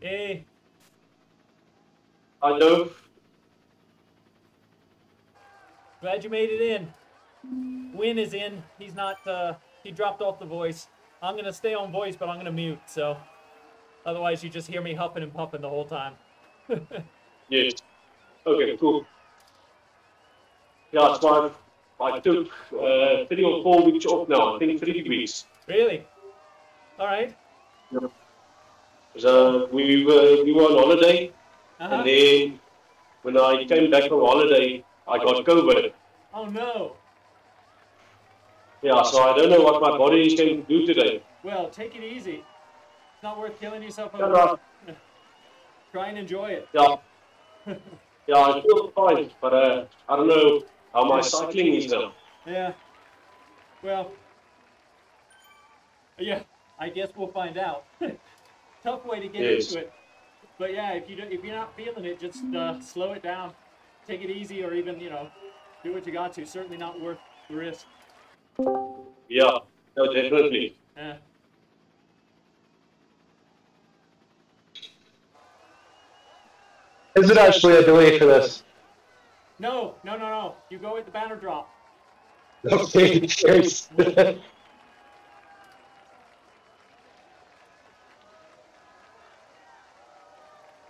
Hey. Hello. Glad you made it in. Win is in. He's not, uh, he dropped off the voice. I'm going to stay on voice, but I'm going to mute, so. Otherwise, you just hear me huffing and puffing the whole time. yes. Okay, cool. Yeah, so I, took uh, three or four weeks off now. I think three weeks. Really? All right. So we were we were on holiday, Uh-huh. and then when I came back from holiday, I got COVID. Oh no. Yeah, so I don't know what my body is going to do today. Well, take it easy. It's not worth killing yourself over. no, Try and enjoy it. yeah, yeah, I feel fine, but uh, I don't know how my cycling is now. Yeah. Well. Yeah. I guess we'll find out. Tough way to get Yes. into it. But yeah, if you don't, if you're not feeling it, just uh, slow it down, take it easy, or even you know, do what you got to. Certainly not worth the risk. Yeah, no, definitely. Yeah. Is it actually a delay for this? No, no, no, no. You go with the banner drop. Okay, cheers. Good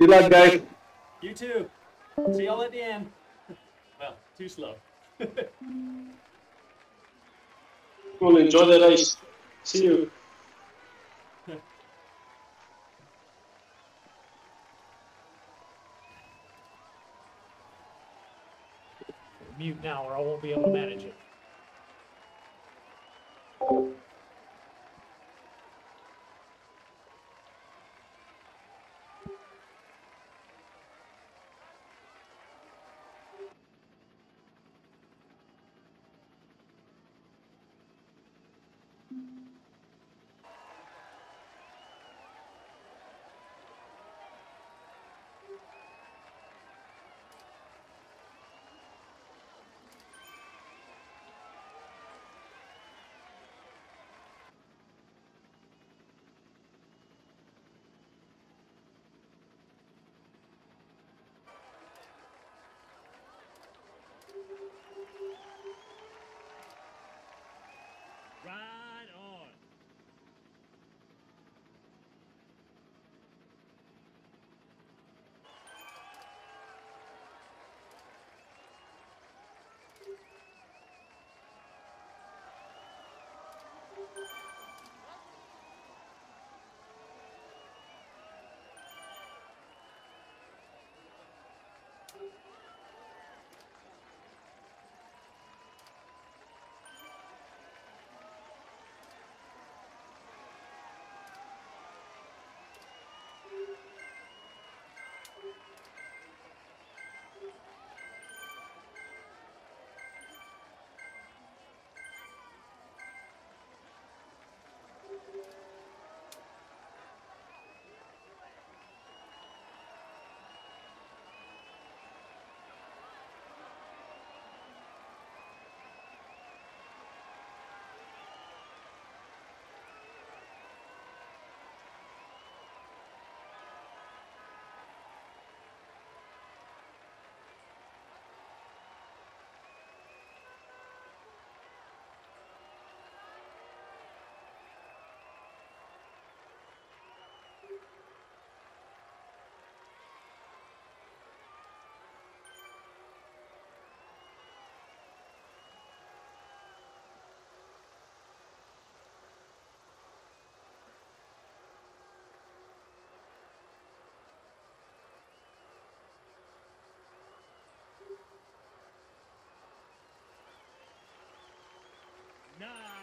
luck, guys. You too. See y'all at the end. well, too slow. Cool, enjoy the race. See you. Mute now, or I won't be able to manage it. nine.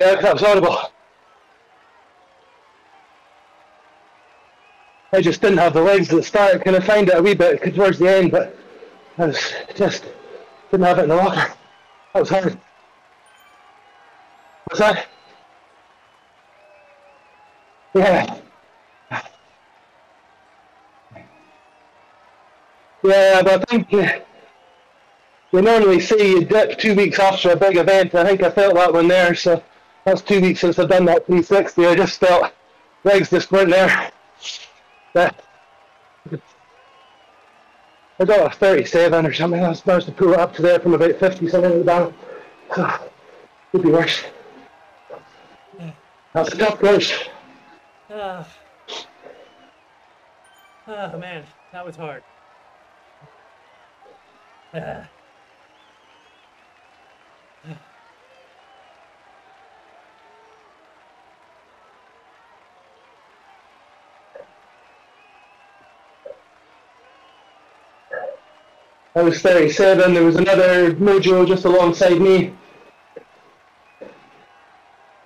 Yeah, that was horrible. I just didn't have the legs at the start. Kind of find it a wee bit towards the end, but I was just didn't have it in the locker. That was hard. What's that? Yeah. Yeah, but I think uh, we normally say you dip two weeks after a big event. I think I felt that one there, so that's two weeks since I've done that 360. I just felt legs just weren't there. Got a 37 or something. I was managed to pull it up to there from about 50 something down. So, could be worse. That's a tough. Ah. Ah, man, that was hard. Ah. I was 37. There was another Mojo just alongside me.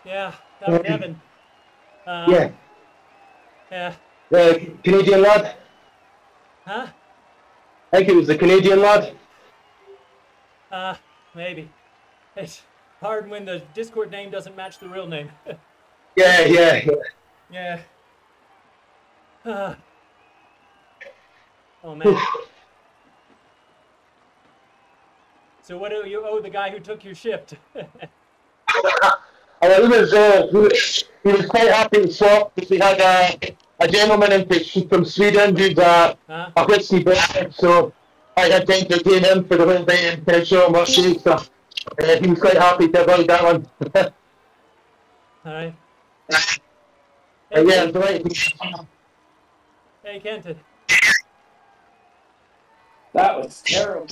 Yeah, that was Evan. Uh, Yeah, Yeah. the Canadian lad. Huh? I think it was the Canadian lad. Uh, maybe. It's hard when the Discord name doesn't match the real name. Yeah, yeah, yeah. yeah. Ah. oh, man. So what do you owe the guy who took your shift? He was, uh, he was, he was quite happy to swap because we had uh, a gentleman in from Sweden who's uh, huh? a whiskey so I had to entertain him for the whole day and kind of show him what do, so uh, he was quite happy to avoid that one. All right. Uh, yeah, I'm delighted. Hey, Kenton. That was terrible.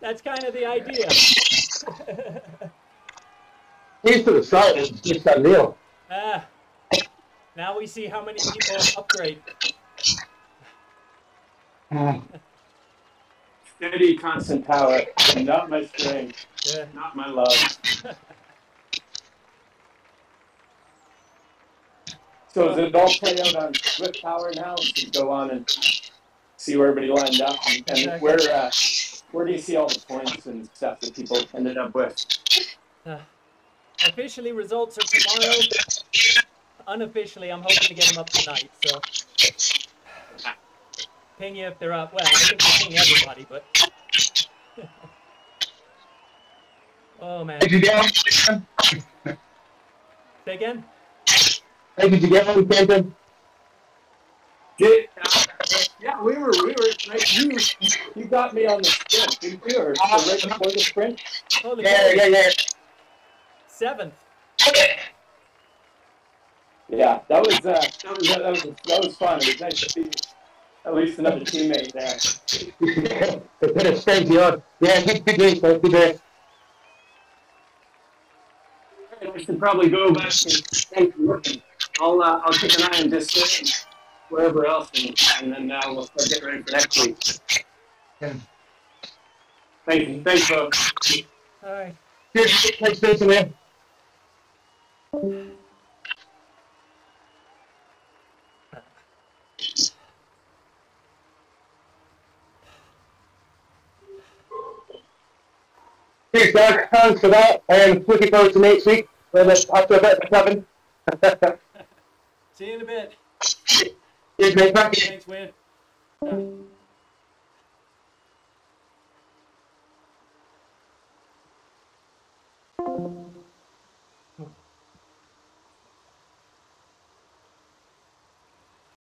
That's kind of the idea. He's to the side, it's just unreal. Ah. Now we see how many people upgrade. Steady, constant power. Not my strength. Yeah. Not my love. So does it all play out on ZwiftPower now? We can go on and see where everybody lined up and, and where uh, where do you see all the points and stuff that people ended up with? Officially, results are tomorrow. Unofficially, I'm hoping to get them up tonight. So, ping you if they're up. Well, I think we ping everybody, but. oh man. Did you get him? Say again. Hey, did you get him, Kenton? Did, uh, yeah, we were we were like you you got me on the sprint, didn't you? Or or right before the sprint? Holy Yeah, moly. yeah, yeah. Seventh. Yeah, that was uh, that was that was that was fun. It was nice to see at least another teammate there. they put a straight you. Yeah, good, good race, man, good race. I should probably go back and and look. I'll uh, I'll keep an eye on this thing, wherever else, and, and then uh, we'll start getting ready for next week. Yeah. Thank you, thanks, folks. All right. Good, thanks, Vincent, man. Cheers, Doug. Thanks for that. And looking forward to next week. Well, after a bit of a cabin. See you in a bit. Cheers, mate. Thank you. Thanks, Win. Yeah.